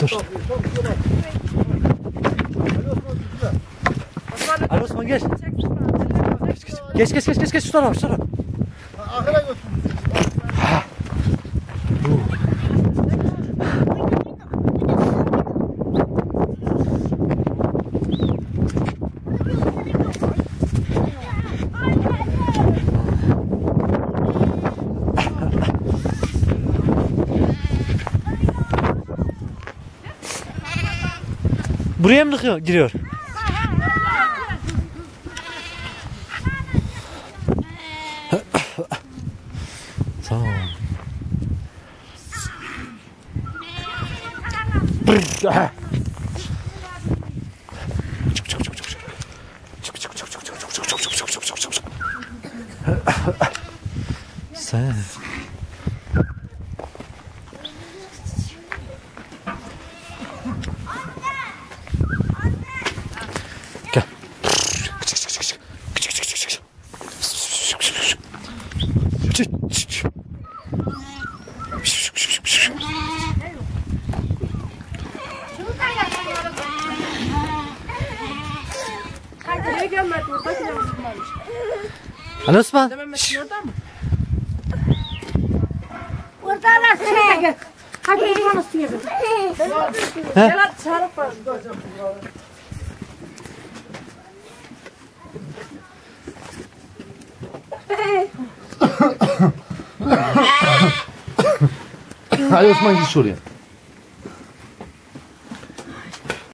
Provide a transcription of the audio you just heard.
Dur. Ali Osman geç. Geç geç geç geç geç şu tarafa şu tarafa. Ahıra götür. Buraya mı dıkıyor, giriyor? tamam. Sen. Ali Osman. Orada mı? Oradalar şey. Hadi bunu istiyorsun. Gel hadi çağırıp var. Ali Osman git şuraya.